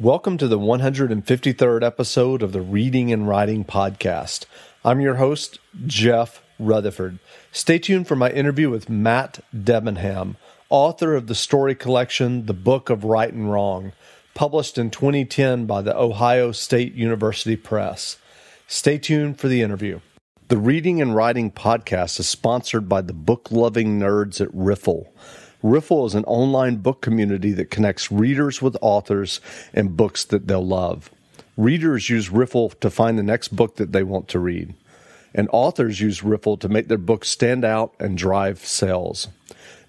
Welcome to the 153rd episode of the Reading and Writing Podcast. I'm your host, Jeff Rutherford. Stay tuned for my interview with Matt Debenham, author of the story collection The Book of Right and Wrong, published in 2010 by the Ohio State University Press. Stay tuned for the interview. The Reading and Writing Podcast is sponsored by the book loving nerds at Riffle. Riffle is an online book community that connects readers with authors and books that they'll love. Readers use Riffle to find the next book that they want to read, and authors use Riffle to make their books stand out and drive sales.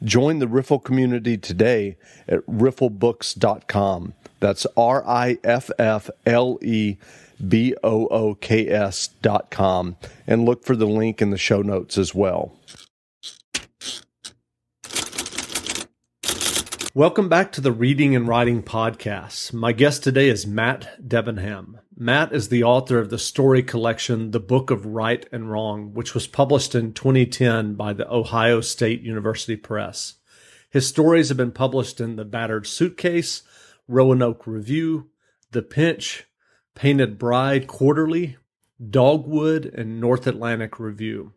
Join the Riffle community today at rifflebooks.com. That's R I F F L E B O O K S dot com, and look for the link in the show notes as well. Welcome back to the Reading and Writing Podcast. My guest today is Matt Debenham. Matt is the author of the story collection, The Book of Right and Wrong, which was published in 2010 by the Ohio State University Press. His stories have been published in The Battered Suitcase, Roanoke Review, The Pinch, Painted Bride Quarterly, Dogwood, and North Atlantic Review.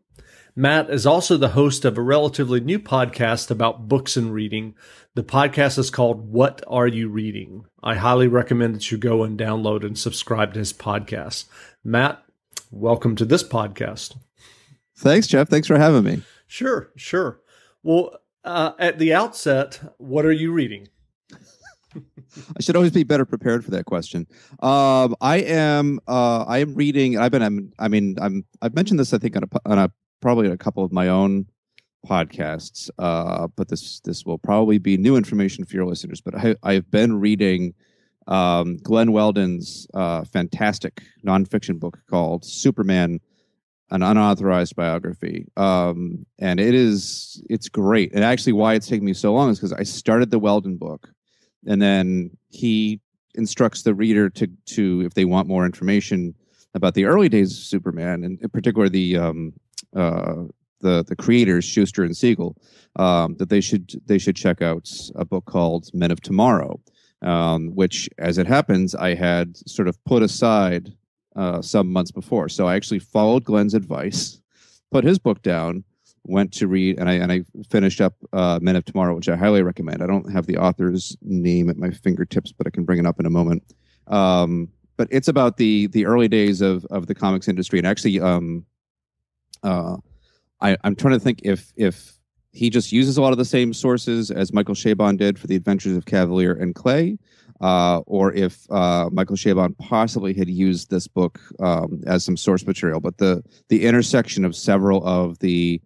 Matt is also the host of a relatively new podcast about books and reading. The podcast is called What Are You Reading? I highly recommend that you go and download and subscribe to his podcast. Matt, welcome to this podcast. Thanks, Jeff. Thanks for having me. Sure, sure. Well, uh, at the outset, what are you reading? I should always be better prepared for that question. Um, I am. Uh, I am reading. I've been. I'm, I mean. I'm. I've mentioned this. I think on a on a probably a couple of my own podcasts, uh, but this this will probably be new information for your listeners. But I, I've been reading um, Glen Weldon's uh, fantastic nonfiction book called Superman, an unauthorized biography, um, and it is it's great. And actually, why it's taking me so long is because I started the Weldon book, and then he instructs the reader to to if they want more information about the early days of Superman, and in particular the um, uh, the the creators Shuster and Siegel um, that they should they should check out a book called Men of Tomorrow, um, which, as it happens, I had sort of put aside uh, some months before. So I actually followed Glen's advice, put his book down, went to read, and I and I finished up uh, Men of Tomorrow, which I highly recommend. I don't have the author's name at my fingertips, but I can bring it up in a moment. Um, but it's about the the early days of of the comics industry, and actually, um, uh, I, I'm trying to think if if he just uses a lot of the same sources as Michael Chabon did for the Adventures of Kavalier and Clay, uh, or if uh, Michael Chabon possibly had used this book um, as some source material. But the the intersection of several of the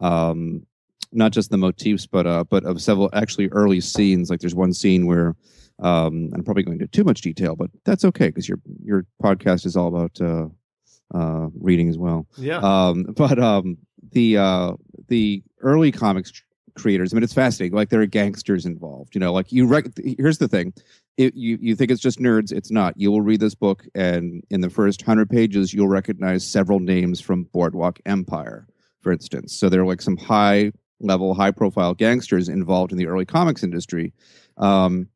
um, not just the motifs, but uh, but of several actually early scenes. Like there's one scene where um, I'm probably going into too much detail, but that's okay because your your podcast is all about uh, uh, reading as well. Yeah. Um, but um, the uh, the early comics creators, I mean, it's fascinating. Like there are gangsters involved. You know, like you. Rec- here's the thing: it, you you think it's just nerds. It's not. You will read this book, and in the first hundred pages, you'll recognize several names from Boardwalk Empire, for instance. So there are like some high level, high profile gangsters involved in the early comics industry. Um,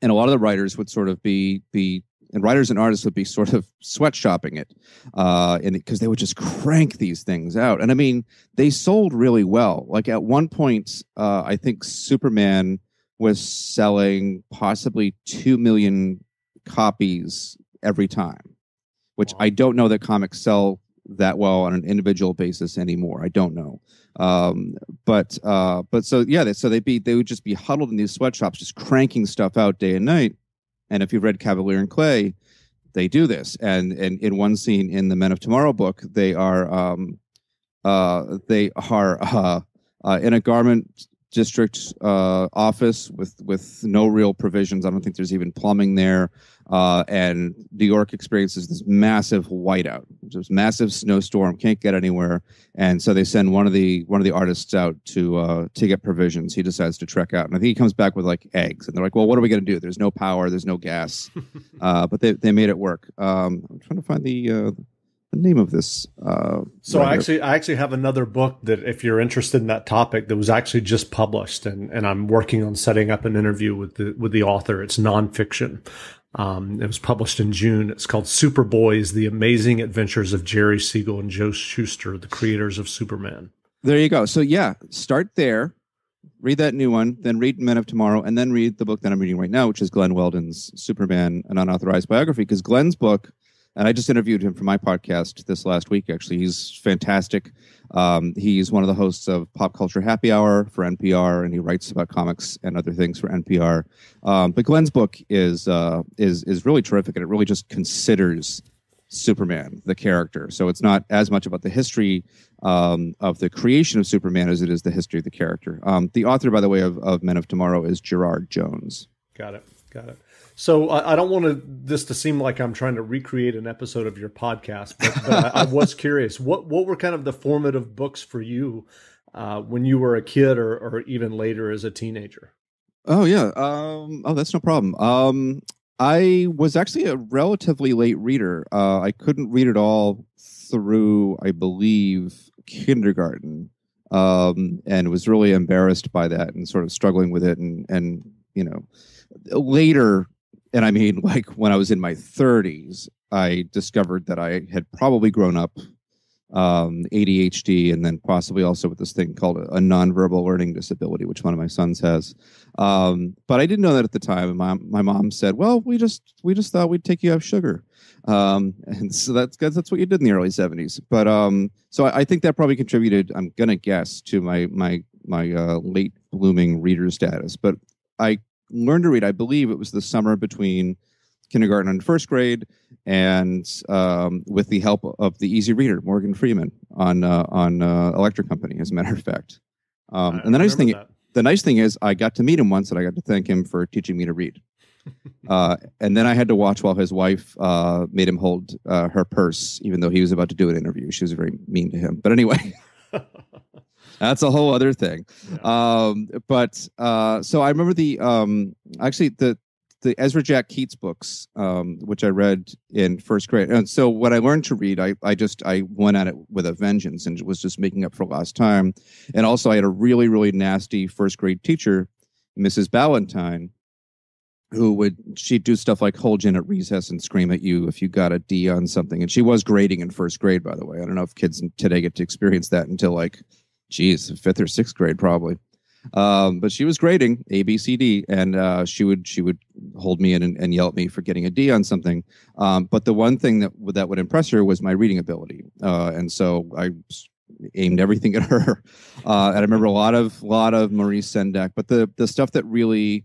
and a lot of the writers would sort of be be and writers and artists would be sort of sweatshopping it uh because they would just crank these things out. And i mean they sold really well. Like at one point uh i think superman was selling possibly 2 million copies every time which wow. i don't know that comics sell that well on an individual basis anymore. I don't know. Um but uh but so yeah they, so they'd be they would just be huddled in these sweatshops just cranking stuff out day and night and if you've read Kavalier and Clay, they do this. And, and in one scene in the Men of Tomorrow book, they are um, uh, they are uh, uh, in a garment district uh, office with with no real provisions. I don't think there's even plumbing there. Uh, and New York experiences this massive whiteout, just massive snowstorm, can't get anywhere, and so they send one of the one of the artists out to uh, to get provisions. He decides to trek out, and I think he comes back with like eggs, and they're like, "Well, what are we going to do? There's no power, there's no gas," uh, but they they made it work. Um, I'm trying to find the uh, the name of this. Uh, so writer. I actually, I actually have another book that, if you're interested in that topic, that was actually just published, and, and I'm working on setting up an interview with the with the author. It's nonfiction. Um, it was published in June. It's called Superboys: The Amazing Adventures of Jerry Siegel and Joe Shuster, the creators of Superman. There you go. So yeah, start there. Read that new one, then read Men of Tomorrow, and then read the book that I'm reading right now, which is Glen Weldon's Superman, an unauthorized biography. Because Glen's book, and I just interviewed him for my podcast this last week. Actually, he's fantastic. Um, he's one of the hosts of Pop Culture Happy Hour for NPR, and he writes about comics and other things for NPR. Um, but Glen's book is uh, is is really terrific, and it really just considers Superman, the character. So it's not as much about the history um, of the creation of Superman as it is the history of the character. Um, the author, by the way, of, of Men of Tomorrow is Gerard Jones. Got it. Got it. So I, I don't want to, this to seem like I'm trying to recreate an episode of your podcast, but, but I, I, was curious. What what were kind of the formative books for you uh, when you were a kid, or or even later as a teenager? Oh yeah. Um, oh, that's no problem. Um, I was actually a relatively late reader. Uh, I couldn't read at all through, I believe, kindergarten, um, and was really embarrassed by that and sort of struggling with it. And and you know, later, and I mean, like when I was in my 30s, I discovered that I had probably grown up um, ADHD, and then possibly also with this thing called a, a nonverbal learning disability, which one of my sons has. Um, but I didn't know that at the time. My my mom said, "Well, we just we just thought we'd take you off sugar," um, and so that's that's what you did in the early '70s. But um, so I, I, think that probably contributed. I'm gonna guess to my my my uh, late blooming reader status. But I learned to read. I believe it was the summer between kindergarten and first grade, and um, with the help of the easy reader Morgan Freeman on uh, on uh, Electric Company, as a matter of fact. Um, and the nice thing, that. the nice thing is, I got to meet him once, and I got to thank him for teaching me to read. uh, and then I had to watch while his wife uh, made him hold uh, her purse, even though he was about to do an interview. She was very mean to him. But anyway. that's a whole other thing. Yeah. Um, but uh, so I remember the um, actually the the Ezra Jack Keats books, um, which I read in first grade. And so when I learned to read, I, I just I went at it with a vengeance and it was just making up for lost time. And also I had a really, really nasty first grade teacher, Mrs. Ballantyne, who would she'd do stuff like hold you in at recess and scream at you if you got a D on something. And she was grading in first grade, by the way. I don't know if kids today get to experience that until like, geez, fifth or sixth grade, probably. Um, but she was grading A, B, C, D, and uh, she would she would hold me in and, and, yell at me for getting a D on something. Um, but the one thing that that would impress her was my reading ability, uh, and so I aimed everything at her. Uh, and I remember a lot of lot of Maurice Sendak, but the the stuff that really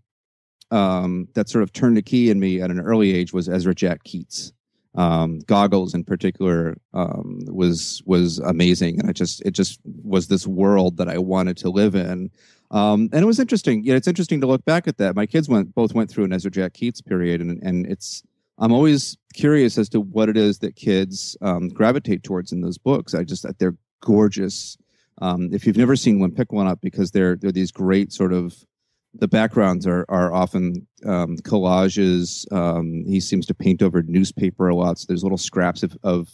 um, that sort of turned the key in me at an early age was Ezra Jack Keats. Um, goggles in particular um, was was amazing, and it just it just was this world that I wanted to live in. Um, and it was interesting. Yeah, it's interesting to look back at that. My kids went both went through an Ezra Jack Keats period, and and it's I'm always curious as to what it is that kids um, gravitate towards in those books. I just that they're gorgeous. Um, if you've never seen one, pick one up because they're they're these great sort of the backgrounds are are often um, collages. Um, he seems to paint over newspaper a lot. So there's little scraps of, of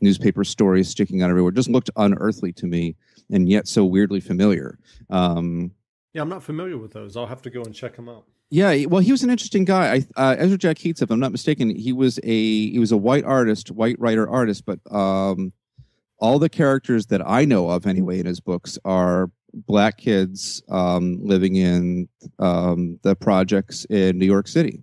newspaper stories sticking out everywhere. It just looked unearthly to me, and yet so weirdly familiar. Um, yeah, I'm not familiar with those. I'll have to go and check them out. Yeah, well, he was an interesting guy. I, uh, Ezra Jack Keats, if I'm not mistaken, he was a he was a white artist, white writer artist, but um, all the characters that I know of, anyway, in his books are black kids um, living in um, the projects in New York City.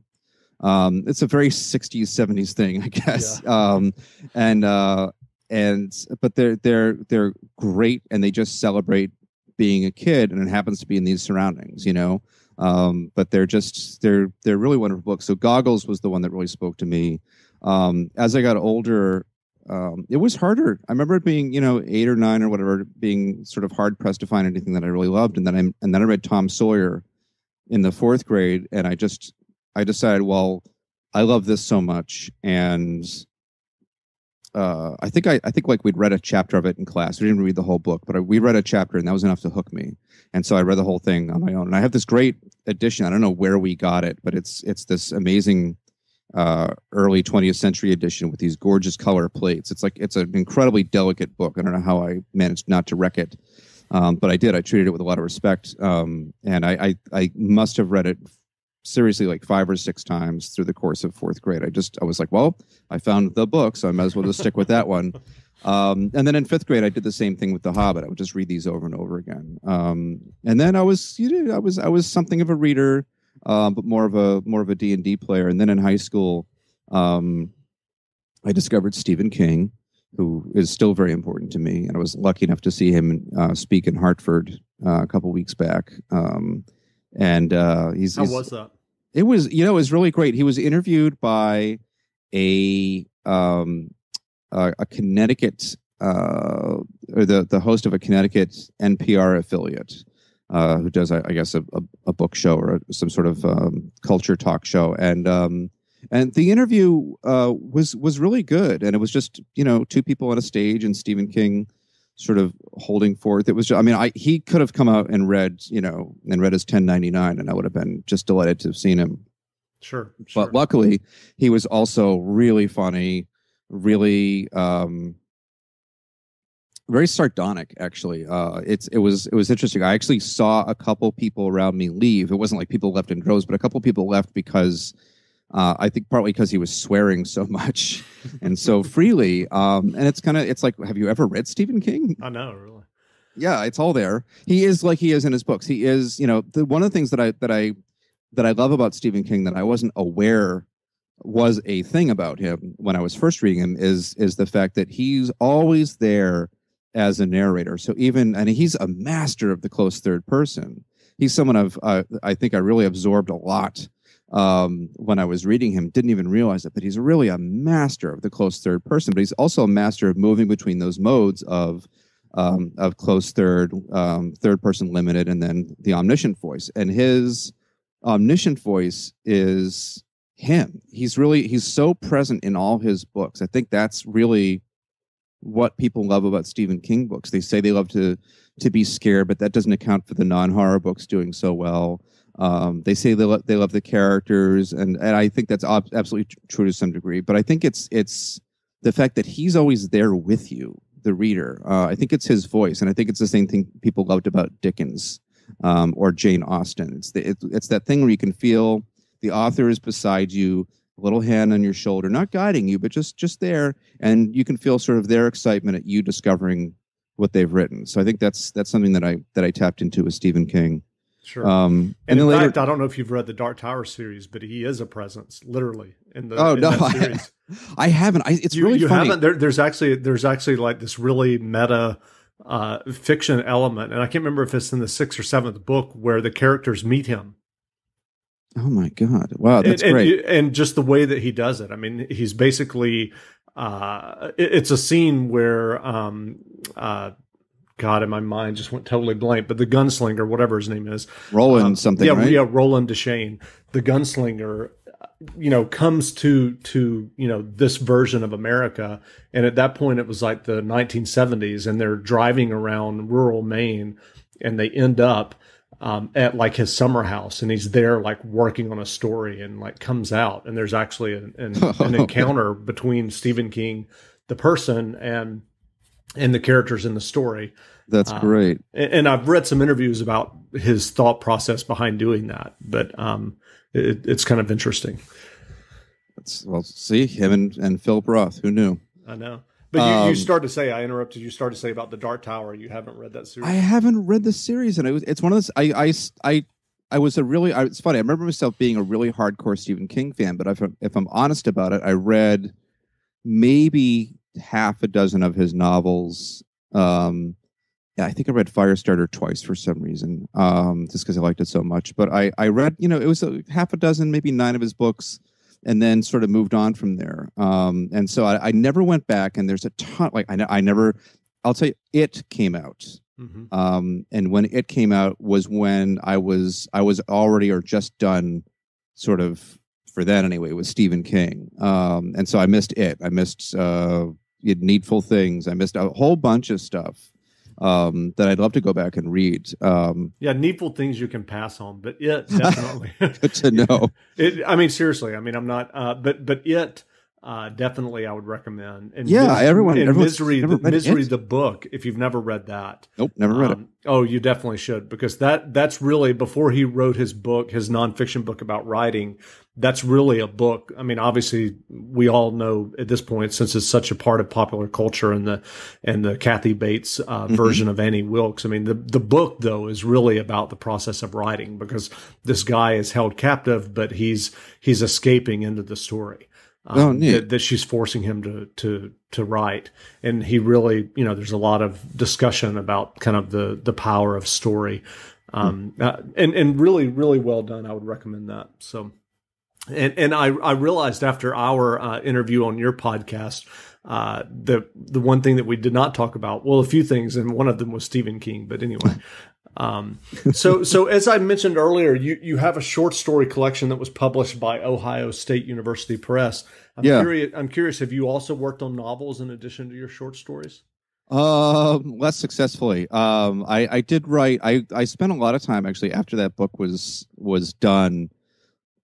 Um, it's a very 60s, 70s thing, I guess. Yeah. Um, and uh, and but they're they're they're great, and they just celebrate being a kid and it happens to be in these surroundings you know um, but they're just they're they're really wonderful books so goggles was the one that really spoke to me um, as i got older um, it was harder i remember it being you know eight or nine or whatever being sort of hard pressed to find anything that i really loved and then i and then i read tom sawyer in the fourth grade and i just i decided well i love this so much and uh, I think I, I think like we'd read a chapter of it in class. We didn't read the whole book, but I, we read a chapter, and that was enough to hook me. And so I read the whole thing on my own. And I have this great edition. I don't know where we got it, but it's it's this amazing uh, early 20th century edition with these gorgeous color plates. It's like it's an incredibly delicate book. I don't know how I managed not to wreck it, um, but I did. I treated it with a lot of respect, um, and I, I I must have read it seriously like five or six times through the course of fourth grade. I just I was like, well, I found the book, so I might as well just stick with that one. Um, and then in fifth grade, I did the same thing with The Hobbit. I would just read these over and over again. Um, and then I was, you know, I was, I was something of a reader, uh, but more of a more of a D and D player. And then in high school, um, I discovered Stephen King, who is still very important to me. And I was lucky enough to see him uh, speak in Hartford uh, a couple weeks back. Um, and uh, he's how he's, was that? It was, you know, it was really great. He was interviewed by a um, a, a Connecticut uh, or the the host of a Connecticut NPR affiliate. Uh, who does, I, I guess, a, a, a, book show or a, some sort of um, culture talk show, and um, and the interview uh, was was really good, and it was just you know two people on a stage and Stephen King sort of holding forth. It was, just, I mean, I he could have come out and read, you know, and read his 1099, and I would have been just delighted to have seen him. Sure, sure. But luckily, he was also really funny, really um, very sardonic. Actually, uh, it's it was it was interesting. I actually saw a couple people around me leave. It wasn't like people left in droves, but a couple people left because uh, I think partly because he was swearing so much and so freely. Um, and it's kind of it's like, have you ever read Stephen King? I know, really. Yeah, it's all there. He is like he is in his books. He is, you know, the, one of the things that I that I that I love about Stephen King that I wasn't aware was a thing about him when I was first reading him is is the fact that he's always there as a narrator. So even and he's a master of the close third person. He's someone I've uh, I think I really absorbed a lot um, when I was reading him. Didn't even realize it, but he's really a master of the close third person. But he's also a master of moving between those modes of um, of close third, um, third person limited, and then the omniscient voice. And his omniscient voice is him. He's really he's so present in all his books. I think that's really what people love about Stephen King books. They say they love to to be scared, but that doesn't account for the non horror books doing so well. Um, they say they, lo- they love the characters, and, and I think that's ob- absolutely true to some degree. But I think it's it's the fact that he's always there with you, the reader. Uh, I think it's his voice, and I think it's the same thing people loved about Dickens um, or Jane Austen. It's the, it, it's that thing where you can feel the author is beside you, a little hand on your shoulder, not guiding you, but just just there, and you can feel sort of their excitement at you discovering what they've written. So I think that's that's something that I that I tapped into with Stephen King. Sure. Um, and, and in later, fact, I don't know if you've read the Dark Tower series, but he is a presence, literally in the. Oh in no, I, I, haven't. I, it's you, really you funny. haven't. There, there's actually there's actually like this really meta uh, fiction element, and I can't remember if it's in the sixth or seventh book where the characters meet him. Oh my god! Wow, that's and, great. And, and, just the way that he does it. I mean, he's basically. Uh, it, it's a scene where um, uh, God, in my mind just went totally blank. But the gunslinger, whatever his name is, Roland um, something, yeah, right? yeah, Roland Deschain, the gunslinger, you know, comes to to you know this version of America, and at that point it was like the 1970s, and they're driving around rural Maine, and they end up um, at like his summer house, and he's there like working on a story, and like comes out, and there's actually an, an, an encounter between Stephen King, the person, and and the characters in the story. That's um, great. And, and, I've read some interviews about his thought process behind doing that, but um, it, it's kind of interesting. That's, well, see him and, and Philip Roth. Who knew? I know. But you, um, you start to say, I interrupted. You start to say about the Dark Tower. You haven't read that series. I haven't read the series, and it was, it's one of those. I, I, I, I was a really. I, it's funny. I remember myself being a really hardcore Stephen King fan, but if I'm, if I'm honest about it, I read maybe half a dozen of his novels. Um, yeah, I think I read Firestarter twice for some reason, um, just because I liked it so much. But I, I read, you know, it was a half a dozen, maybe nine of his books, and then sort of moved on from there. Um, and so I, I, never went back. And there's a ton, like I, I never, I'll tell you, it came out. Mm-hmm. Um, and when it came out was when I was, I was already or just done, sort of for that anyway, with Stephen King. Um, and so I missed it. I missed. Uh, Needful Things. I missed a whole bunch of stuff um, that I'd love to go back and read. Um, yeah, needful things you can pass on, but it definitely good to know. It, I mean, seriously. I mean, I'm not, uh, but but it uh, definitely I would recommend. And yeah, Mis- everyone. And misery, the, misery, the book. If you've never read that, nope, never read um, it. Oh, you definitely should because that that's really before he wrote his book, his nonfiction book about writing. That's really a book. I mean, obviously, we all know at this point, since it's such a part of popular culture and the and the Kathy Bates uh, mm-hmm. version of Annie Wilkes. I mean, the the book though is really about the process of writing because this guy is held captive, but he's he's escaping into the story um, oh, that, that, she's forcing him to to to write. And he really, you know, there's a lot of discussion about kind of the the power of story, um, hmm. uh, and and really really well done. I would recommend that. So, and and I I realized after our uh, interview on your podcast. Uh, the the one thing that we did not talk about, well, a few things, and one of them was Stephen King. But anyway, Um, so, so as I mentioned earlier, you, you have a short story collection that was published by Ohio State University Press. I'm yeah. curious. I'm curious. Have you also worked on novels in addition to your short stories? Um, less successfully. Um, I, I did write. I, I spent a lot of time actually after that book was was done.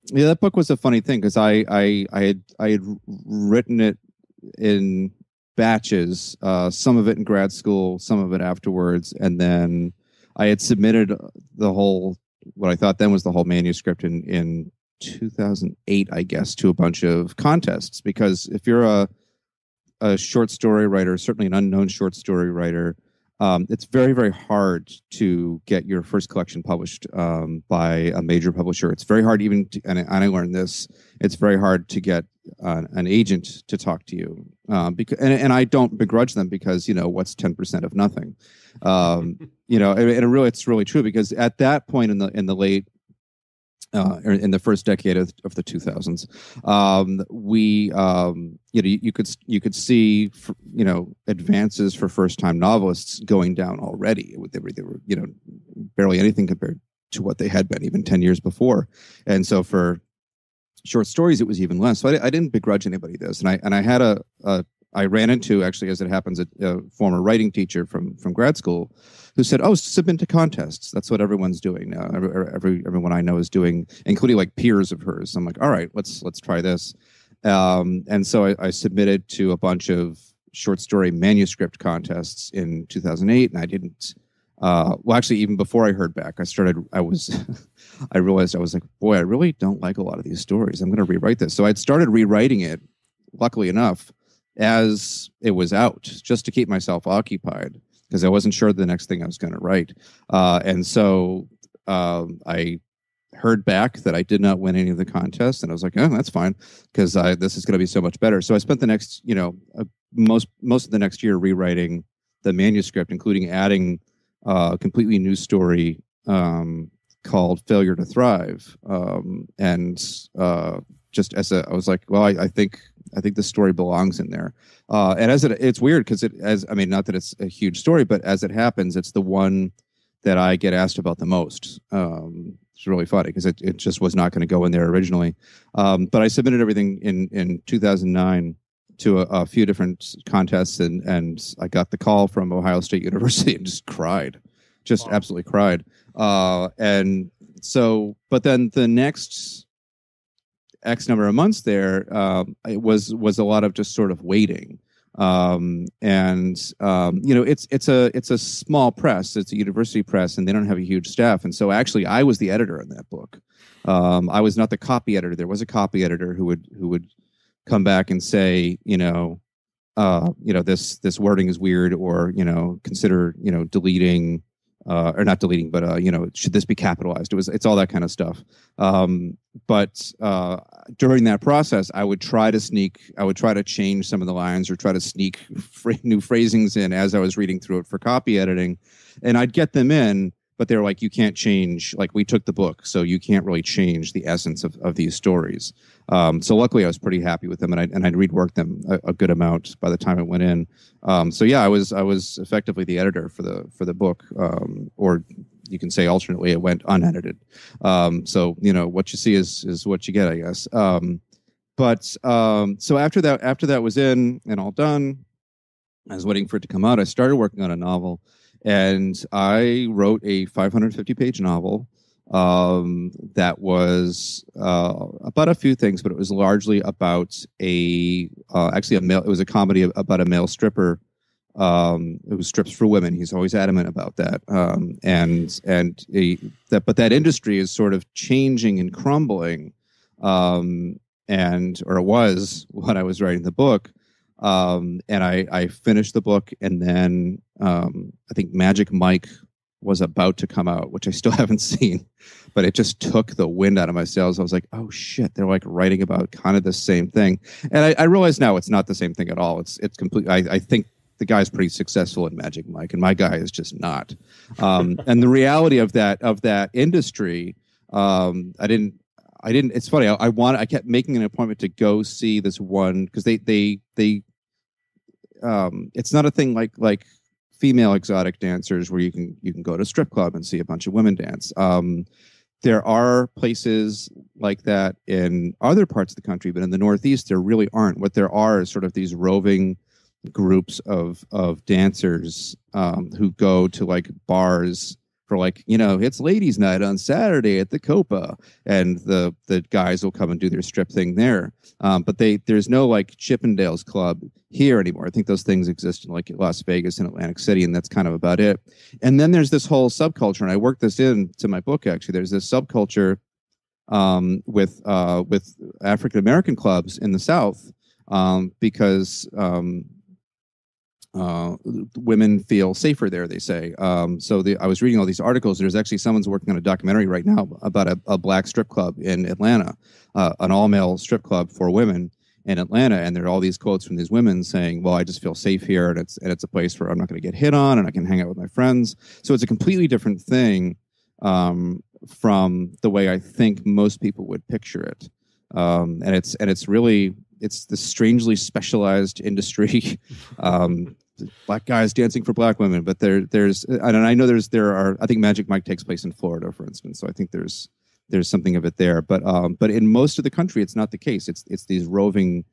Yeah, that book was a funny thing because I, I I had I had written it in batches. Uh, some of it in grad school, some of it afterwards, and then I had submitted the whole what I thought then was the whole manuscript in in 2008, I guess, to a bunch of contests. Because if you're a a short story writer, certainly an unknown short story writer, um, it's very very hard to get your first collection published um, by a major publisher. It's very hard even, to, and, I learned this. It's very hard to get uh, an agent to talk to you um, because, and, and I don't begrudge them because you know what's ten percent of nothing. Um, you know, and, and it really it's really true because at that point in the in the late uh, in the first decade of, the 2000s. Um, we, um, you know, you, you, could you could see, you know, advances for first time novelists going down already. They were, they were, you know, barely anything compared to what they had been even 10 years before. And so for short stories, it was even less. So I, I didn't begrudge anybody this, and I and I had a, a I ran into actually, as it happens, a, a, former writing teacher from from grad school, who said, "Oh, submit to contests. That's what everyone's doing now. Every, every everyone I know is doing, including like peers of hers." I'm like, "All right, let's let's try this." Um, and so I, I, submitted to a bunch of short story manuscript contests in 2008, and I didn't. Uh, well, actually, even before I heard back, I started. I was, I realized I was like, "Boy, I really don't like a lot of these stories. I'm going to rewrite this." So I'd started rewriting it. Luckily enough as it was out just to keep myself occupied because I wasn't sure the next thing I was going to write. Uh, and so um, I heard back that I did not win any of the contests, and I was like, "Oh, that's fine," because this is going to be so much better. So I spent the next, you know, uh, most most of the next year rewriting the manuscript, including adding uh, a completely new story um, called "Failure to Thrive," um, and uh, just as a, I was like, well, I, I think I think the story belongs in there. Uh, and as it, it's weird because it, as I mean, not that it's a huge story, but as it happens, it's the one that I get asked about the most. Um, it's really funny because it, it just was not going to go in there originally. Um, but I submitted everything in in 2009 to a, a, few different contests, and and I got the call from Ohio State University and just cried, just wow. absolutely cried. Uh, and so, but then the next X number of months there, um, it was was a lot of just sort of waiting. Um, and um, you know, it's it's a it's a small press. It's a university press, and they don't have a huge staff. And so, actually, I was the editor in that book. Um, I was not the copy editor. There was a copy editor who would who would come back and say, you know, uh, you know, this this wording is weird, or you know, consider you know deleting uh, or not deleting, but uh, you know, should this be capitalized? It was it's all that kind of stuff. Um, but uh, during that process, I would try to sneak, I would try to change some of the lines or try to sneak new phrasings in as I was reading through it for copy editing, and I'd get them in but they're like you can't change like we took the book so you can't really change the essence of, of these stories. Um, so luckily i was pretty happy with them and, I, and i'd reworked them a, a good amount by the time it went in. Um, so yeah i was i was effectively the editor for the for the book um, or you can say alternately it went unedited. Um, so you know what you see is is what you get i guess. Um, but um, so after that after that was in and all done i was waiting for it to come out. I started working on a novel and I wrote a 550 page novel um, that was uh, about a few things, but it was largely about a uh, actually a male. It was a comedy about a male stripper. Um, strips for women. He's always adamant about that. Um, and and he, that, but that industry is sort of changing and crumbling. Um, and or it was when I was writing the book. Um, and I, I finished the book, and then um, I think Magic Mike was about to come out, which I still haven't seen, but it just took the wind out of my sails. I was like, oh shit, they're like writing about kind of the same thing. And I, I realize now it's not the same thing at all. It's it's complete. I, I think the guy's pretty successful in Magic Mike, and my guy is just not. Um, and the reality of that of that industry, um, I didn't. I didn't. It's funny. I, I want. I kept making an appointment to go see this one because they they they. Um, it's not a thing like like female exotic dancers where you can you can go to a strip club and see a bunch of women dance. Um, there are places like that in other parts of the country, but in the Northeast there really aren't. What there are is sort of these roving groups of of dancers um, who go to like bars for like you know it's ladies night on saturday at the copa and the the guys will come and do their strip thing there. Um, but they there's no like chippendales club here anymore. I think those things exist in like las vegas and atlantic city and that's kind of about it. And then there's this whole subculture and i worked this into my book actually. There's this subculture um, with uh, with african american clubs in the south um, because um, uh, women feel safer there. They say. Um, so the, I was reading all these articles. There's actually someone's working on a documentary right now about a, a black strip club in Atlanta, uh, an all male strip club for women in Atlanta, and there are all these quotes from these women saying, "Well, I just feel safe here, and it's and it's a place where I'm not going to get hit on, and I can hang out with my friends." So it's a completely different thing um, from the way I think most people would picture it, um, and it's and it's really it's this strangely specialized industry. um, black guys dancing for black women, but there there's and I know there's there are I think Magic Mike takes place in Florida, for instance. So I think there's there's something of it there. But um, but in most of the country, it's not the case. It's it's these roving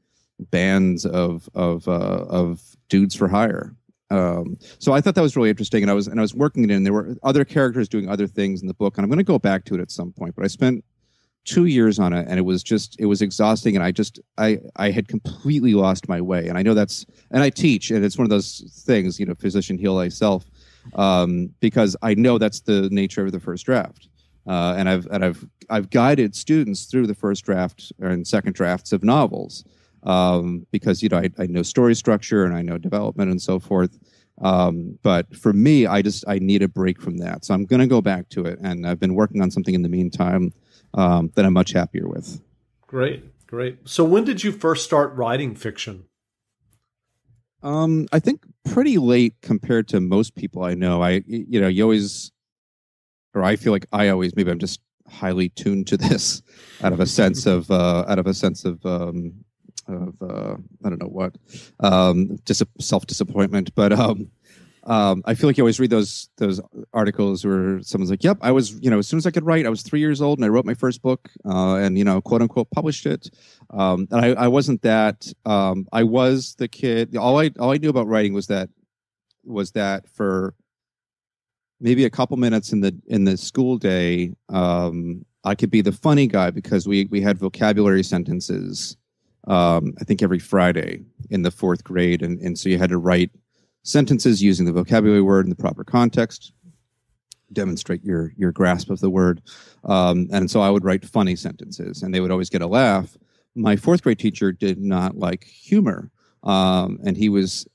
bands of of uh, of dudes for hire. Um, so I thought that was really interesting, and I was and I was working it in. There were other characters doing other things in the book, and I'm going to go back to it at some point. But I spent two years on it and it was just it was exhausting and i just i i had completely lost my way. And i know that's and i teach and it's one of those things you know physician heal thyself um, because i know that's the nature of the first draft. Uh, and i've and i've i've guided students through the first draft and second drafts of novels um, because you know I, I know story structure and i know development and so forth. Um, but for me i just i need a break from that. So i'm going to go back to it and i've been working on something in the meantime um, that I'm much happier with. Great, great. So when did you first start writing fiction? Um, I think pretty late compared to most people I know. I, you know, you always, or I feel like I always, maybe I'm just highly tuned to this out of a sense of, uh, out of a sense of, um, of, uh, I don't know what, um, dis- self disappointment, but, um, um, I feel like you always read those those articles where someone's like, "Yep, I was you know as soon as I could write, I was three years old and I wrote my first book uh, and you know quote unquote published it." Um, and I, I wasn't that. Um, I was the kid. All I all I knew about writing was that was that for maybe a couple minutes in the in the school day, um, I could be the funny guy because we we had vocabulary sentences. Um, I think every Friday in the fourth grade, and and so you had to write sentences using the vocabulary word in the proper context demonstrate your your grasp of the word. Um, and so i would write funny sentences and they would always get a laugh. My fourth grade teacher did not like humor. Um, and he was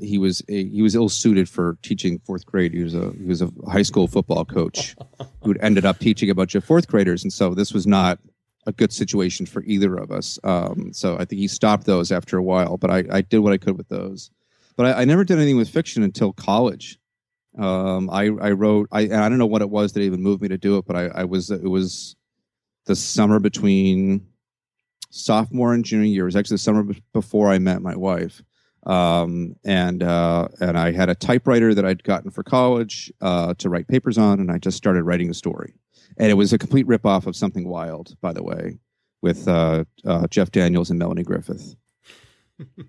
he was a, he was ill suited for teaching fourth grade. He was a he was a high school football coach who ended up teaching a bunch of fourth graders, and so this was not a good situation for either of us. Um, so I think he stopped those after a while, but I, I did what I could with those but I, I never did anything with fiction until college. Um, I, I wrote, I, I don't know what it was that even moved me to do it, but I, I was, it was the summer between sophomore and junior year. It was actually the summer before I met my wife. Um, and, uh, and I had a typewriter that I'd gotten for college, uh, to write papers on. And I just started writing a story and it was a complete ripoff of something wild, by the way, with, uh, uh Jeff Daniels and Melanie Griffith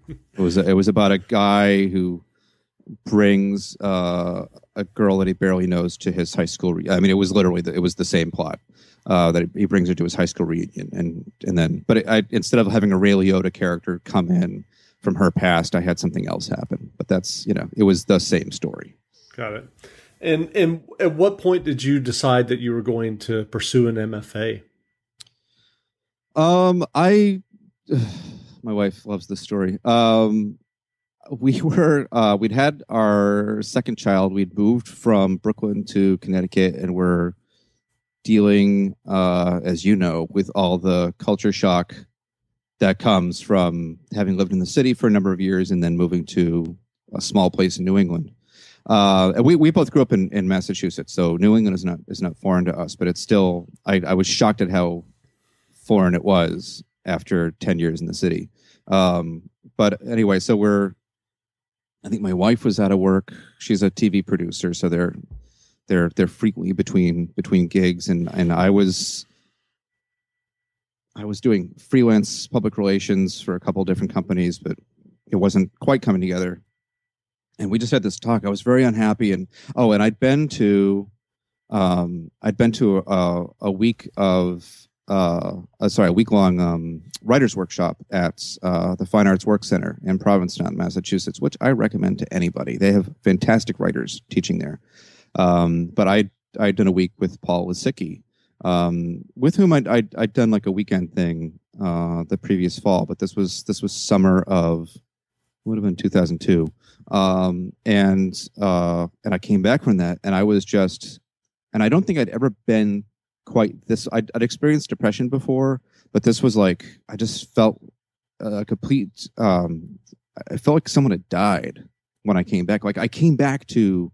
it was it was about a guy who brings uh, a girl that he barely knows to his high school. Re- I mean, it was literally the, it was the same plot uh, that he brings her to his high school reunion, and and then but it, I, instead of having a Ray Liotta character come in from her past, I had something else happen. But that's you know it was the same story. Got it. And and at what point did you decide that you were going to pursue an MFA? Um, I my wife loves this story. Um, we were uh, we'd had our second child. We'd moved from Brooklyn to Connecticut, and we're dealing, uh, as you know, with all the culture shock that comes from having lived in the city for a number of years and then moving to a small place in New England. Uh, we we both grew up in, in Massachusetts, so New England is not is not foreign to us, but it's still. I, I was shocked at how foreign it was after ten years in the city. Um, but anyway, so we're. I think my wife was out of work. She's a TV producer, so they're they're they're frequently between between gigs, and and I was. I was doing freelance public relations for a couple different companies, but it wasn't quite coming together and we just had this talk. I was very unhappy, and oh, and I'd been to, um, I'd been to a, a week of, uh, uh, sorry, a week long um, writers workshop at uh, the Fine Arts Work Center in Provincetown, Massachusetts, which I recommend to anybody. They have fantastic writers teaching there. Um, but I I'd done a week with Paul Lisicky, um, with whom I'd, I'd, I'd done like a weekend thing uh, the previous fall, but this was this was summer of would have been 2002 um, and uh, and I came back from that, and I was just, and I don't think I'd ever been quite this. I'd, I'd experienced depression before, but this was like I just felt a complete. Um, I felt like someone had died when I came back. Like I came back to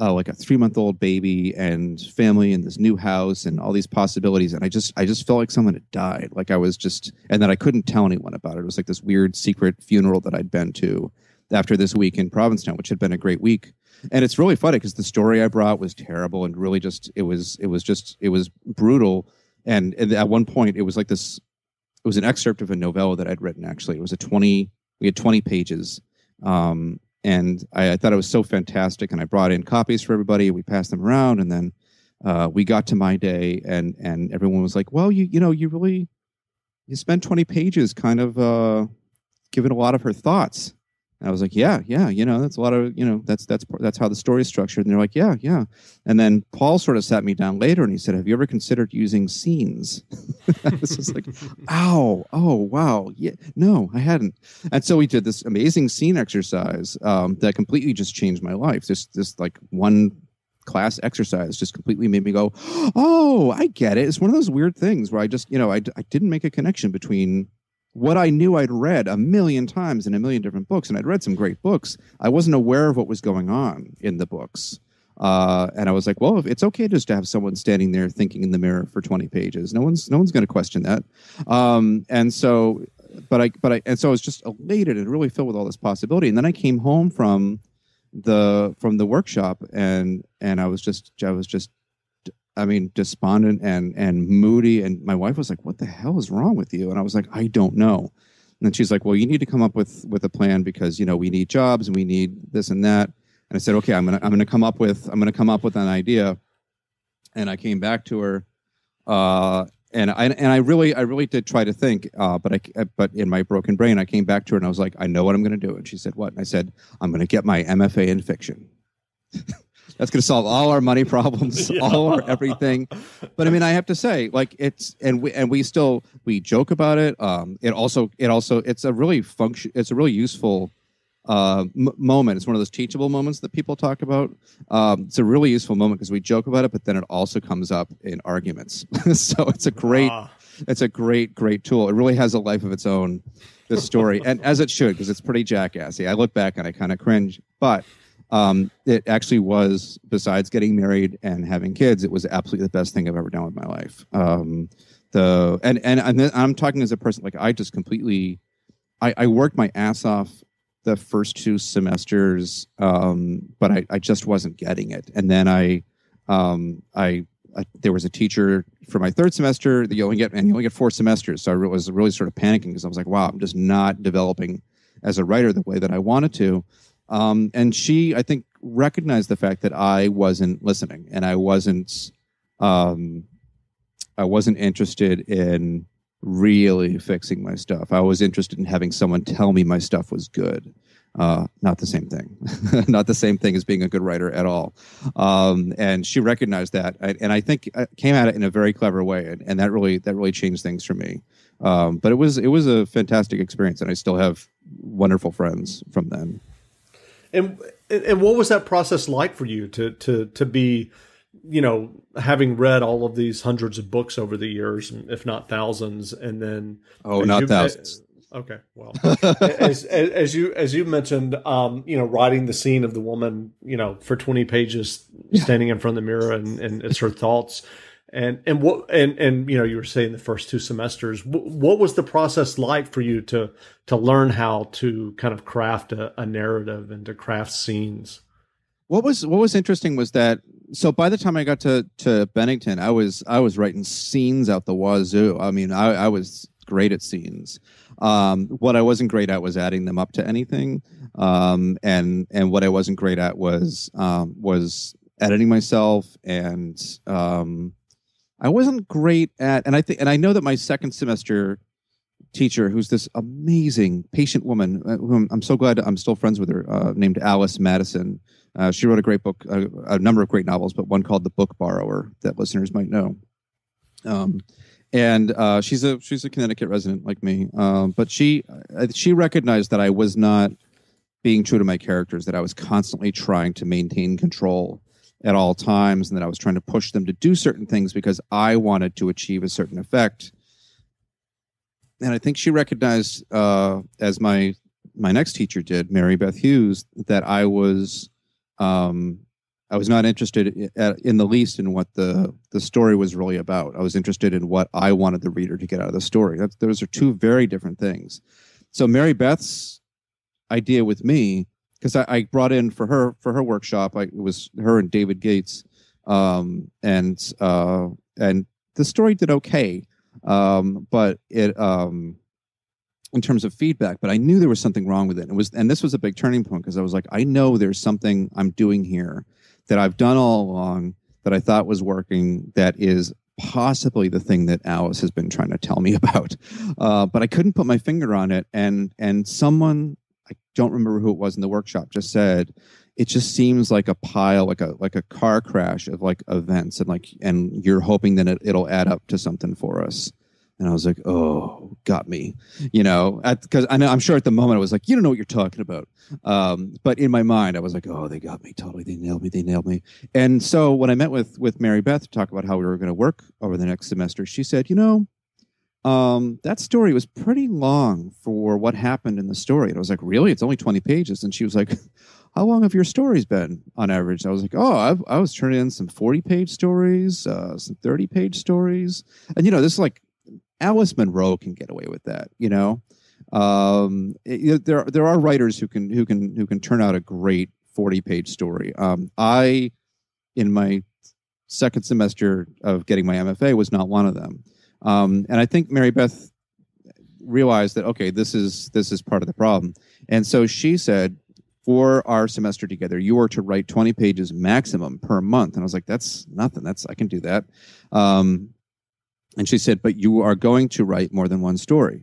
uh, like a three month old baby and family and this new house and all these possibilities. And I just, I just felt like someone had died. Like I was just, and that I couldn't tell anyone about it. It was like this weird secret funeral that I'd been to after this week in Provincetown, which had been a great week. And it's really funny because the story I brought was terrible and really just, it was, it was just, it was brutal. And, at one point it was like this, it was an excerpt of a novella that I'd written actually. It was a 20, we had 20 pages. Um, and I, I, thought it was so fantastic. And I brought in copies for everybody. We passed them around, and then uh, we got to my day, and and everyone was like, "Well, you you know, you really you spent twenty pages, kind of uh, giving a lot of her thoughts." I was like, yeah, yeah, you know, that's a lot of, you know, that's that's that's how the story is structured. And they're like, yeah, yeah. And then Paul sort of sat me down later and he said, have you ever considered using scenes? I was just like, ow, oh wow, yeah, no, I hadn't. And so we did this amazing scene exercise um, that completely just changed my life. Just this like one class exercise just completely made me go, oh, I get it. It's one of those weird things where I just, you know, I, I didn't make a connection between what I knew I'd read a million times in a million different books, and I'd read some great books. I wasn't aware of what was going on in the books. Uh, and I was like, well, it's okay just to have someone standing there thinking in the mirror for 20 pages. No one's no one's going to question that. Um, and so, but I but I and so I was just elated and really filled with all this possibility. And then I came home from the from the workshop and and I was just I was just I mean, despondent and and moody. And my wife was like, "What the hell is wrong with you?" And I was like, "I don't know." And she's like, "Well, you need to come up with with a plan because you know we need jobs and we need this and that." And I said, "Okay, I'm gonna I'm gonna come up with I'm gonna come up with an idea." And I came back to her, uh, and I and I really I really did try to think, uh, but I but in my broken brain I came back to her and I was like, "I know what I'm gonna do." And she said, "What?" And I said, "I'm gonna get my MFA in fiction." that's going to solve all our money problems, yeah. all our everything. But I mean, I have to say, like it's and we and we still we joke about it. Um, it also it also it's a really function. It's a really useful uh, m- moment. It's one of those teachable moments that people talk about. Um, it's a really useful moment because we joke about it, but then it also comes up in arguments. so it's a great, ah. it's a great, great tool. It really has a life of its own. This story, and as it should, because it's pretty jackassy. I look back and I kind of cringe, but um, it actually was besides getting married and having kids it was absolutely the best thing i've ever done with my life. Um, the and and, i'm talking as a person like i just completely i, I worked my ass off the first two semesters um, but I, I just wasn't getting it. And then i um, I, I, there was a teacher for my third semester that you only get and you only get four semesters. So i was really sort of panicking because i was like wow i'm just not developing as a writer the way that i wanted to Um, and she, I think, recognized the fact that I wasn't listening and I wasn't, um, I wasn't interested in really fixing my stuff. I was interested in having someone tell me my stuff was good. Uh, not the same thing. not the same thing as being a good writer at all. Um, and she recognized that, and I think I came at it in a very clever way, and, and that really that really changed things for me. Um, but it was it was a fantastic experience, and I still have wonderful friends from then. And and what was that process like for you to to to be, you know, having read all of these hundreds of books over the years, if not thousands, and then oh, not you, thousands. Okay, well, as, as, as you as you mentioned, um, you know, writing the scene of the woman, you know, for twenty pages, standing in front of the mirror, and, and it's her thoughts, and and what and and you know, you were saying the first two semesters, what was the process like for you to to learn how to kind of craft a, a narrative and to craft scenes? What was what was interesting was that so by the time I got to to Bennington, I was I was writing scenes out the wazoo. I mean, I, I was great at scenes. Um, what I wasn't great at was adding them up to anything, um, and and what I wasn't great at was um, was editing myself, and um, I wasn't great at. And I think, and I know that my second semester teacher, who's this amazing patient woman, uh, whom I'm so glad I'm still friends with her, uh, named Alice Mattison. Uh, she wrote a great book, uh, a number of great novels, but one called The Book Borrower that listeners might know. Um, and uh, she's a she's a Connecticut resident like me. Um, but she uh, she recognized that I was not being true to my characters. That I was constantly trying to maintain control at all times, and that I was trying to push them to do certain things because I wanted to achieve a certain effect. And I think she recognized, uh, as my my next teacher did, Mary Beth Hughes, that I was um, I was not interested in the least in what the the story was really about. I was interested in what I wanted the reader to get out of the story. Those are two very different things. So Mary Beth's idea with me, because I, I, brought in for her for her workshop, I, it was her and David Gates, um, and uh, and the story did okay, um, but it um, in terms of feedback, but I knew there was something wrong with it. And it was, and this was a big turning point because I was like, I know there's something I'm doing here that I've done all along that I thought was working that is possibly the thing that Alice has been trying to tell me about. Uh, but I couldn't put my finger on it. And and someone I don't remember who it was in the workshop just said it just seems like a pile like a like a car crash of like events and like and you're hoping that it, it'll add up to something for us and I was like, "Oh, got me," you know, because I know I'm sure at the moment I was like, "You don't know what you're talking about," um, but in my mind I was like, "Oh, they got me totally. They nailed me. They nailed me." And so when I met with with Mary Beth to talk about how we were going to work over the next semester, she said, "You know." Um, that story was pretty long for what happened in the story. And I was like, really? It's only 20 pages. And she was like, how long have your stories been on average? I was like, oh, I've, i was turning in some 40 page stories, uh, some 30 page stories. And, you know, this is like Alice Munro can get away with that, you know. Um, it, there there are writers who can who can who can turn out a great forty page story. Um, I, in my second semester of getting my MFA, was not one of them, um, and I think Mary Beth realized that okay, this is this is part of the problem, and so she said. For our semester together, you are to write 20 pages maximum per month. And I was like, that's nothing. That's, I can do that. Um, and she said, but you are going to write more than one story.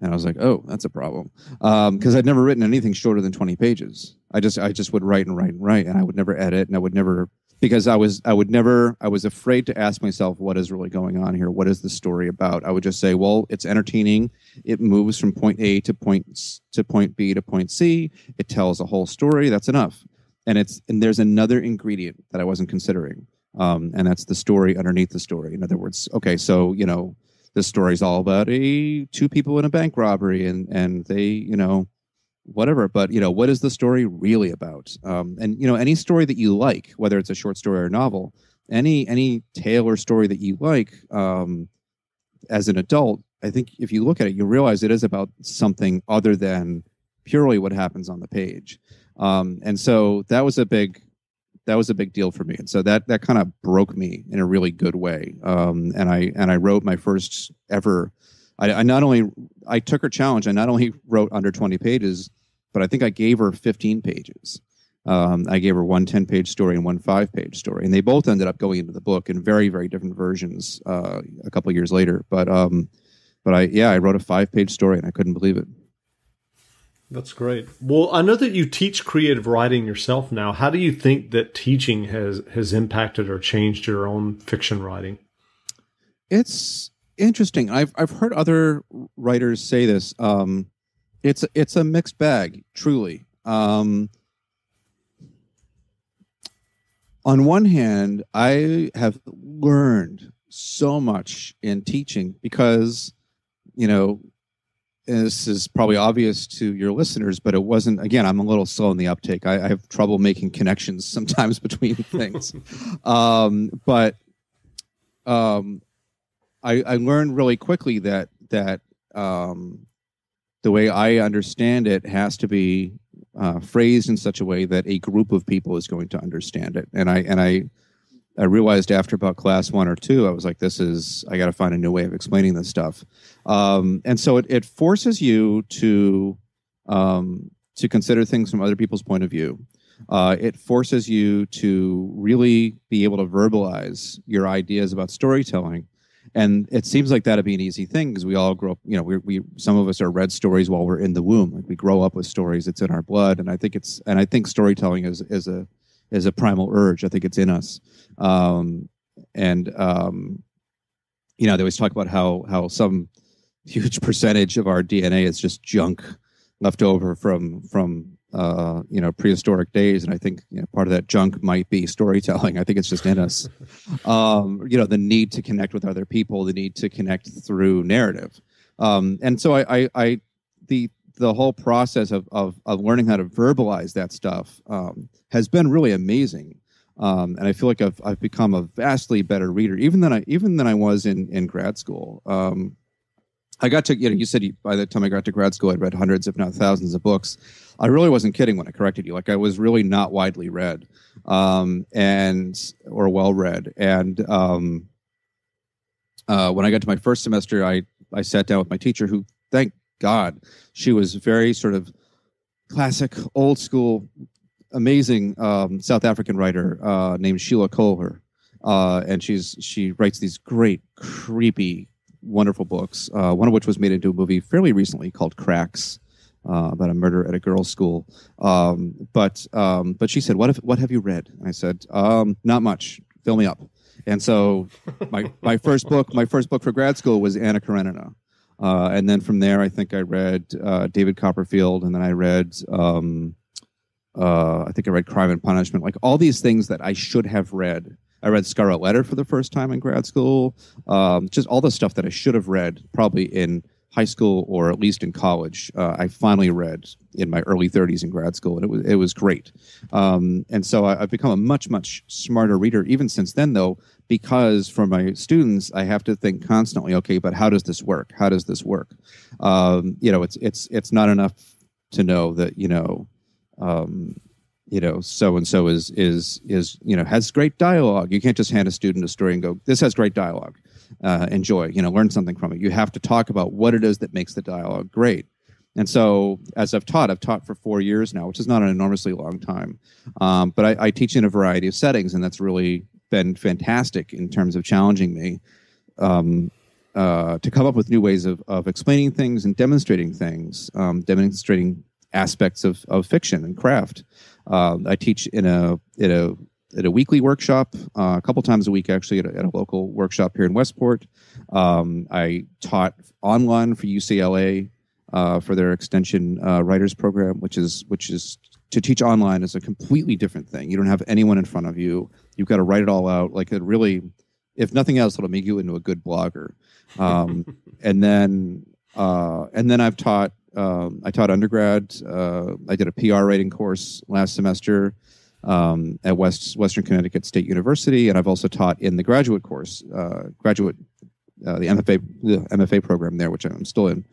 And I was like, oh, that's a problem. Because um, I'd never written anything shorter than 20 pages. I just, I just would write and write and write. And I would never edit and I would never, because I was, I would never, I was afraid to ask myself, what is really going on here? What is the story about? I would just say, well, it's entertaining. It moves from point A to point, to point B to point C. It tells a whole story. That's enough. And it's, and there's another ingredient that I wasn't considering um, and that's the story underneath the story. In other words, okay, so you know, this story is all about a two people in a bank robbery, and and they, you know, whatever. But you know, what is the story really about? Um, and you know, any story that you like, whether it's a short story or novel, any any tale or story that you like, um, as an adult, I think if you look at it, you realize it is about something other than purely what happens on the page. Um, and so that was a big that was a big deal for me, and so that that kind of broke me in a really good way. Um, and I and I wrote my first ever. I, I not only I took her challenge. I not only wrote under twenty pages, but I think I gave her 15 pages. Um, I gave her one 10 page story and one five page story, and they both ended up going into the book in very, very different versions uh, a couple years later. But, um, but I, yeah, I wrote a five page story and I couldn't believe it. That's great. Well, I know that you teach creative writing yourself now. How do you think that teaching has has impacted or changed your own fiction writing? It's interesting. I've I've heard other writers say this. Um, it's it's a mixed bag, truly. Um, on one hand, I have learned so much in teaching because, you know, this is probably obvious to your listeners, but it wasn't. Again, I'm a little slow in the uptake. I, I have trouble making connections sometimes between things. um, but um, I, I, learned really quickly that that um, the way I understand it has to be uh, phrased in such a way that a group of people is going to understand it. And I and I I realized after about class one or two, I was like, this is, I got to find a new way of explaining this stuff. Um, and so it, it forces you to, um, to consider things from other people's point of view. Uh, it forces you to really be able to verbalize your ideas about storytelling. And it seems like that'd be an easy thing because we all grow up, you know, we, we, some of us are read stories while we're in the womb. Like we grow up with stories, it's in our blood. And I think it's, and I think storytelling is, is a, is a primal urge. I think it's in us. Um, and um, you know, they always talk about how how some huge percentage of our DNA is just junk left over from from uh, you know prehistoric days, and I think you know, part of that junk might be storytelling. I think it's just in us. um, you know, the need to connect with other people, the need to connect through narrative, um, and so I, I, I the the whole process of, of, of learning how to verbalize that stuff um, has been really amazing. Um, and I feel like I've, I've become a vastly better reader, even than I even than I was in in grad school. Um, I got to you know you said you, by the time I got to grad school I'd read hundreds if not thousands of books. I really wasn't kidding when I corrected you. Like I was really not widely read um, and or well read. And um, uh, when I got to my first semester, I I sat down with my teacher, who thank God. She was very sort of classic, old school, amazing um, South African writer uh, named Sheila Kohler. Uh, and she's she writes these great, creepy, wonderful books. Uh, one of which was made into a movie fairly recently called Cracks, uh, about a murder at a girls' school. Um, but um, but she said, "What if what have you read?" And I said, um, "Not much. Fill me up." And so my my first book my first book for grad school was Anna Karenina. Uh, and then from there, I think I read uh, David Copperfield, and then I read, um, uh, I think I read Crime and Punishment, like all these things that I should have read. I read Scarlet Letter for the first time in grad school. Um, just all the stuff that I should have read probably in high school or at least in college. Uh, I finally read in my early 30s in grad school, and it was it was great. Um, and so I, have become a much much smarter reader even since then, though, because for my students, I have to think constantly. Okay, but how does this work? How does this work? Um, you know, it's it's it's not enough to know that you know. Um, you know, so and so is is is you know has great dialogue. You can't just hand a student a story and go, "This has great dialogue." Uh, enjoy, you know, learn something from it. You have to talk about what it is that makes the dialogue great. And so, as I've taught, I've taught for four years now, which is not an enormously long time. Um, but I, I, teach in a variety of settings, and that's really been fantastic in terms of challenging me um, uh, to come up with new ways of, of explaining things and demonstrating things, um, demonstrating aspects of, of fiction and craft. Uh, I teach in a in a at a weekly workshop, uh, a couple times a week actually at a, at a local workshop here in Westport. Um, I taught online for UCLA uh, for their extension uh, writers program, which is which is to teach online is a completely different thing. You don't have anyone in front of you. You've got to write it all out. Like it really, if nothing else, it'll make you into a good blogger. Um, and then uh, and then I've taught. Um, I taught undergrad. Uh, I did a PR writing course last semester um, at West Western Connecticut State University, and I've also taught in the graduate course, uh, graduate uh, the MFA the MFA program there, which I'm still in,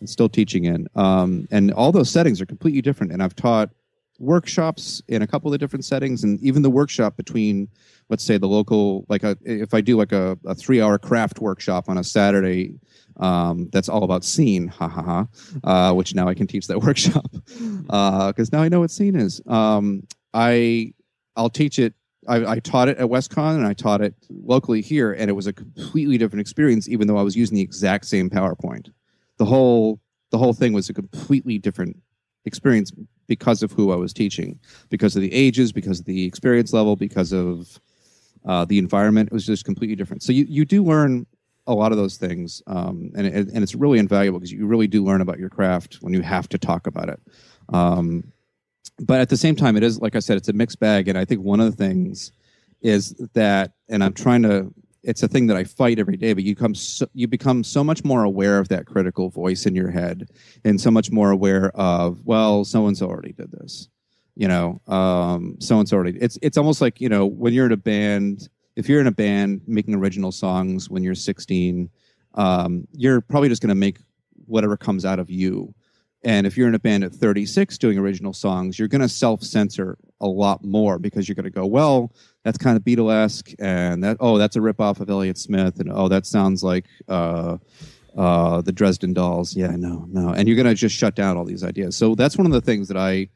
and still teaching in. Um, and all those settings are completely different. And I've taught workshops in a couple of different settings, and even the workshop between, let's say, the local like a if I do like a, a three hour craft workshop on a Saturday. Um, that's all about scene, ha ha ha. Uh, which now I can teach that workshop because uh, now I know what scene is. Um, I I'll teach it I, I, taught it at WestConn and I taught it locally here, and it was a completely different experience, even though I was using the exact same PowerPoint. The whole the whole thing was a completely different experience because of who I was teaching, because of the ages, because of the experience level, because of uh, the environment. It was just completely different. So you, you do learn a lot of those things, um, and and it's really invaluable because you really do learn about your craft when you have to talk about it. Um, but at the same time, it is like I said, it's a mixed bag, and I think one of the things is that, and I'm trying to. It's a thing that I fight every day, but you come so, you become so much more aware of that critical voice in your head, and so much more aware of well, so and so already did this, you know, um, so and so already. It's it's almost like you know when you're in a band, if you're in a band making original songs when you're 16, um, you're probably just going to make whatever comes out of you and if you're in a band at 36 doing original songs, you're going to self censor a lot more because you're going to go, well, that's kind of Beatlesque, and that oh, that's a rip off of Elliott Smith, and oh, that sounds like uh, uh, the Dresden Dolls. Yeah, no, no, and you're going to just shut down all these ideas. So that's one of the things that I.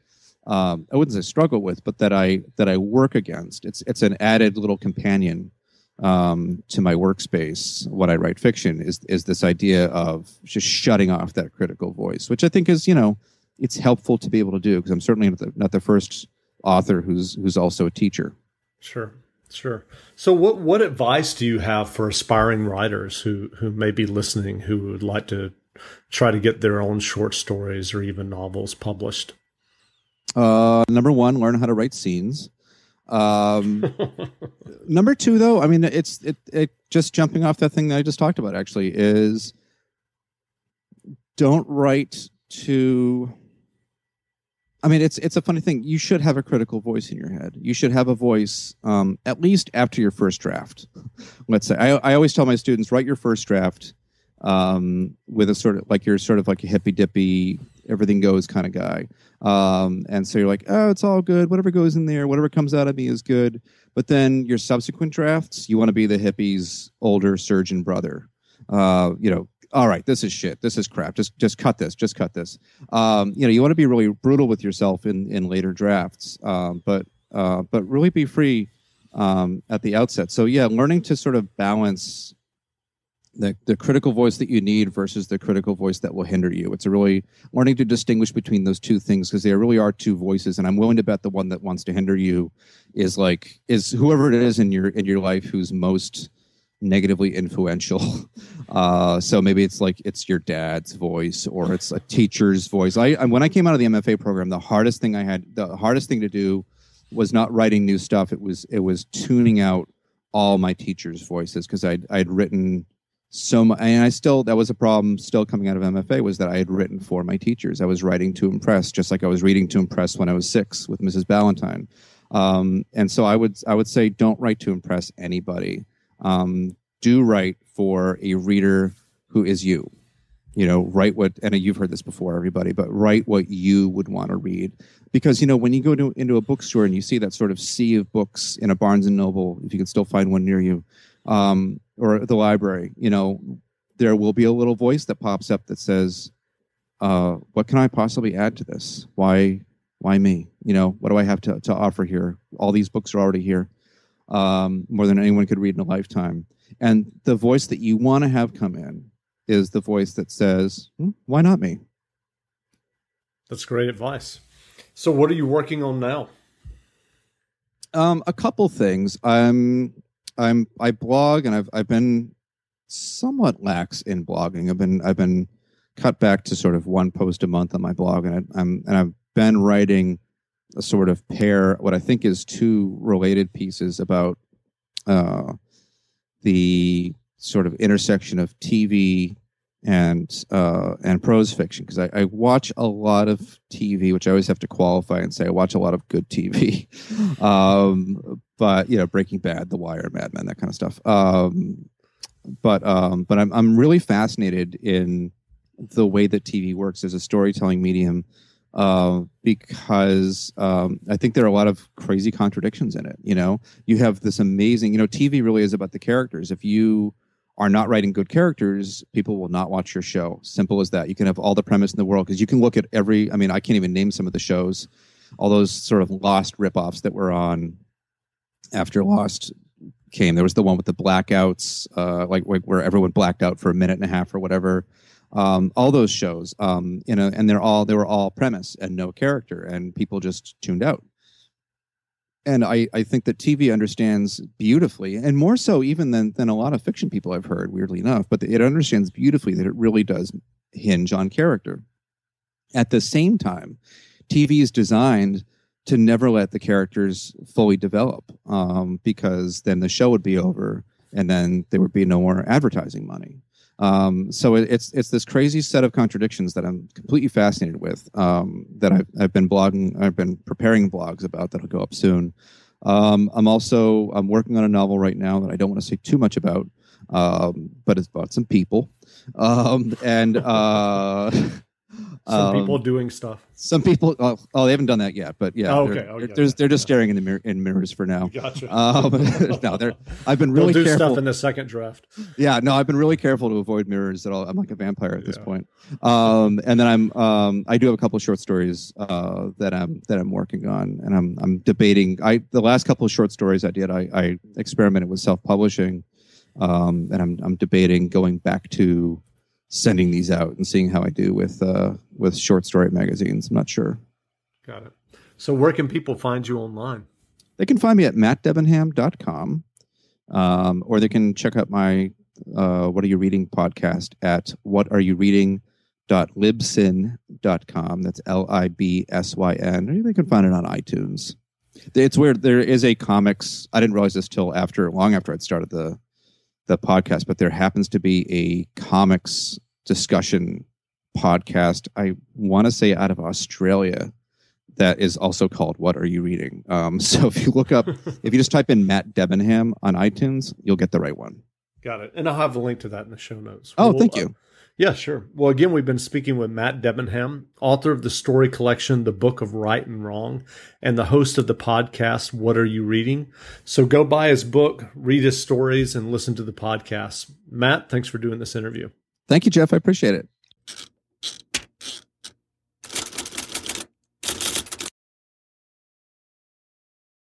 Um, I wouldn't say struggle with, but that I that I work against. It's it's an added little companion um, to my workspace when I write fiction is is this idea of just shutting off that critical voice, which I think is you know it's helpful to be able to do because I'm certainly not the, not the first author who's who's also a teacher. Sure, sure. So what what advice do you have for aspiring writers who who may be listening who would like to try to get their own short stories or even novels published? Uh, number one, learn how to write scenes. Um, number two, though, I mean, it's it, it just jumping off that thing that I just talked about. Actually, is don't write to. I mean, it's it's a funny thing. You should have a critical voice in your head. You should have a voice um, at least after your first draft. Let's say I, I always tell my students write your first draft um, with a sort of like you're sort of like a hippy dippy everything goes kind of guy. Um, and so you're like, oh, it's all good. Whatever goes in there, whatever comes out of me is good. But then your subsequent drafts, you want to be the hippie's older surgeon brother. Uh, you know, all right, this is shit. This is crap. Just just cut this. Just cut this. Um, you know, you want to be really brutal with yourself in in later drafts, um, but uh, but really be free um, at the outset. So yeah, learning to sort of balance the, the critical voice that you need versus the critical voice that will hinder you. It's a really learning to distinguish between those two things because there really are two voices, and I'm willing to bet the one that wants to hinder you is like is whoever it is in your in your life who's most negatively influential. Uh, so maybe it's like it's your dad's voice or it's a teacher's voice. I, I when I came out of the MFA program, the hardest thing I had, the hardest thing to do was not writing new stuff. It was it was tuning out all my teachers' voices because I'd I'd written so much and i still that was a problem still coming out of mfa was that i had written for my teachers. I was writing to impress just like i was reading to impress when i was six with mrs ballantyne. Um, and so i would i would say don't write to impress anybody. Um, do write for a reader who is you. You know write what and you've heard this before everybody but write what you would want to read. Because you know when you go to, into a bookstore and you see that sort of sea of books in a barnes and noble if you can still find one near you um, or the library, you know, there will be a little voice that pops up that says, uh, "What can I possibly add to this? Why, why me? You know, what do I have to, to offer here? All these books are already here, um, more than anyone could read in a lifetime." And the voice that you want to have come in is the voice that says, hmm, "Why not me?" That's great advice. So, what are you working on now? Um, a couple things. I'm I'm I blog and I've I've been somewhat lax in blogging. I've been I've been cut back to sort of one post a month on my blog, and I, am and I've been writing a sort of pair, what I think is two related pieces about uh, the sort of intersection of TV and uh, and prose fiction because I, I, watch a lot of TV, which I always have to qualify and say I watch a lot of good TV, um, but you know Breaking Bad, The Wire, Mad Men, that kind of stuff. Um, but um, but I'm I'm really fascinated in the way that TV works as a storytelling medium. uh, because um, I think there are a lot of crazy contradictions in it. You know, you have this amazing, you know, TV really is about the characters. If you are not writing good characters, people will not watch your show. Simple as that. You can have all the premise in the world because you can look at every. I mean, I can't even name some of the shows, all those sort of lost ripoffs that were on after Lost came. There was the one with the blackouts, uh, like, like where everyone blacked out for a minute and a half or whatever. Um, all those shows, um, you know, and they're all they were all premise and no character, and people just tuned out and I, I think that TV understands beautifully, and more so even than than a lot of fiction people I've heard, weirdly enough, but it understands beautifully that it really does hinge on character. At the same time, TV is designed to never let the characters fully develop, um, because then the show would be over, and then there would be no more advertising money. Um, so it, it's it's this crazy set of contradictions that I'm completely fascinated with. Um, that I've I've been blogging, I've been preparing blogs about that'll go up soon. Um, I'm also I'm working on a novel right now that I don't want to say too much about, um, but it's about some people, um, and uh, some um, people doing stuff. Some people, oh, oh, they haven't done that yet, but yeah, oh, okay, they're, they're, they're just staring in the mirror, in mirrors for now. Gotcha. Um, no, they're. I've been really They'll do careful. stuff in the second draft. Yeah, no, I've been really careful to avoid mirrors at all. I'm like a vampire at this point. Um, and then I'm, um, I do have a couple of short stories uh, that I'm that I'm working on, and I'm I'm debating. I the last couple of short stories I did, I, I experimented with self publishing, um, and I'm I'm debating going back to sending these out and seeing how I do with uh, with short story magazines. I'm not sure. Got it. So where can people find you online? They can find me at mattdebenham.com um, or they can check out my uh, What Are You Reading podcast at whatareyoureading.libsyn.com. That's L I B S Y N. Or they can find it on iTunes. It's weird. There is a comics. I didn't realize this till after, long after I'd started the the podcast, but there happens to be a comics discussion podcast. I want to say out of Australia that is also called "What Are You Reading?" Um, so if you look up, if you just type in Matt Debenham on iTunes, you'll get the right one. Got it, and I'll have a link to that in the show notes. Oh, we'll, thank you. Uh, yeah, sure. Well, again, we've been speaking with Matt Debenham, author of the story collection, The Book of Right and Wrong, and the host of the podcast, What Are You Reading? So go buy his book, read his stories, and listen to the podcast. Matt, thanks for doing this interview. Thank you, Jeff. I appreciate it.